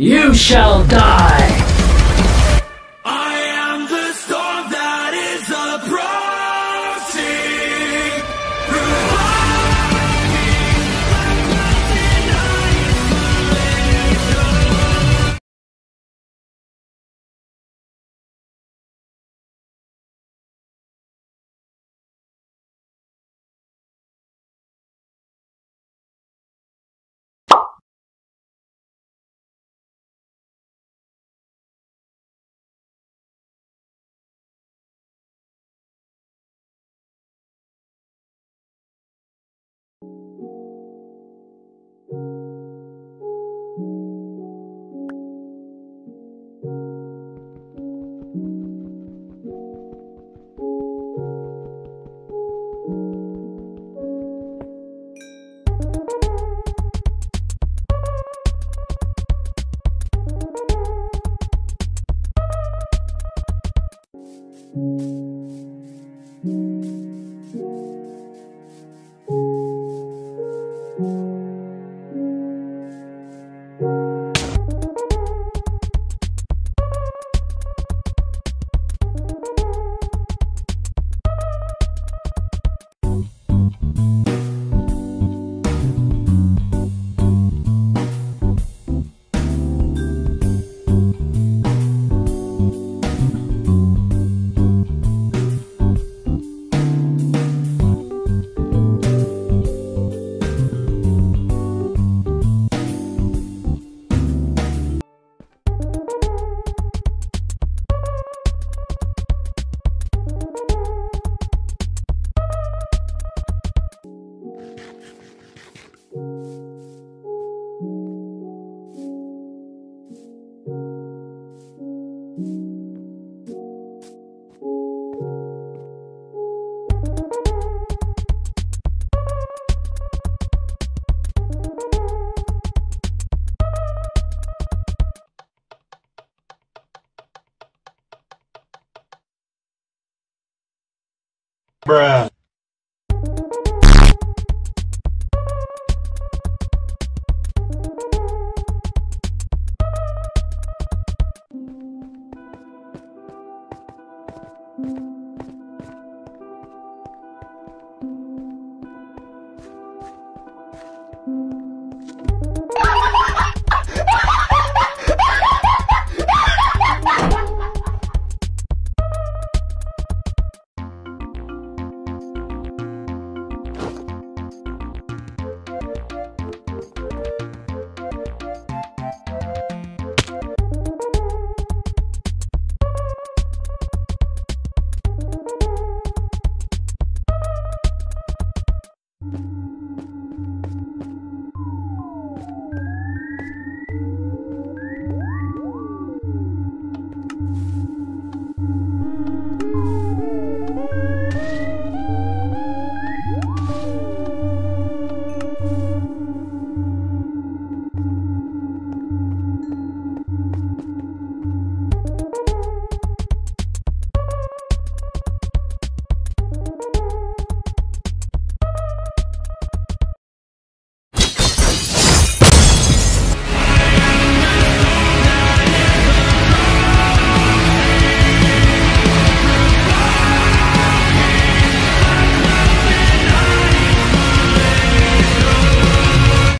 You shall die! bruh.